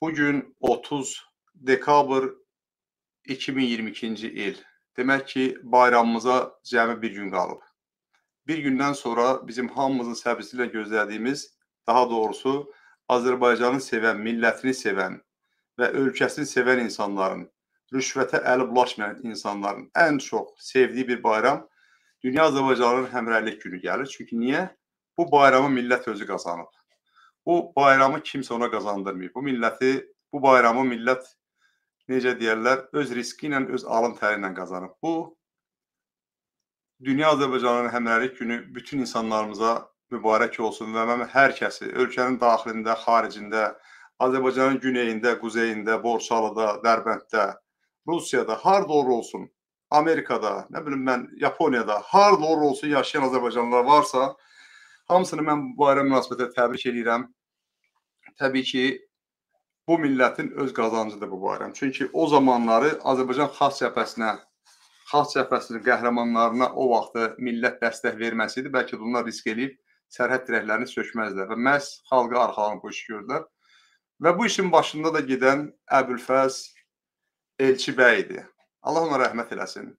Bu gün 30 dekabr 2022-ci il. Demək ki, bayramımıza cəmi bir gün qalıb. Bir gündən sonra bizim hamımızın səbirsizliklə gözlədiyimiz, daha doğrusu Azərbaycanı sevən, millətini sevən və ölkəsini sevən insanların, rüşvətə əli bulaşmayan insanların ən çox sevdiyi bir bayram Dünya Azərbaycanlıların Həmrəylik günü gəlir. Çünki niyə? Bu bayramı millət özü qazanıb. Bu bayramı kimsə ona qazandırmayıb. Bu milləti, bu bayramı millət necə deyərlər, öz riski ilə, öz alın təri ilə qazanıb. Bu Dünya Azərbaycanlıların Həmrəylik günü bütün insanlarımıza mübarək olsun və mən hər kəsi ölkənin daxilində, xaricində, Azərbaycanın güneyində, quzeyində, Borçalıda, Dərbənddə, Rusiyada, harda olur olsun, Amerikada, nə bilim mən, Yaponiyada, harda olur olsun yaşayan Azərbaycanlılar varsa, hamısını mən bu bayram münasibətilə təbrik edirəm. Təbii ki, bu millətin öz qazancıdır bu bayram. Çünki o zamanları Azərbaycan Xalq Cəbhəsinə, Xalq Cəbhəsinin qəhrəmanlarına o vaxtı millət dəstək verməsiydi. Bəlkə də onlar risk eləyib sərhəd dirəklərini sökməzdilər və məhz xalqa arxalanıb bu işi gördülər. Və bu işin başında da gedən Əbülfəz Elçi bəy idi. Allah ona rəhmət eləsin.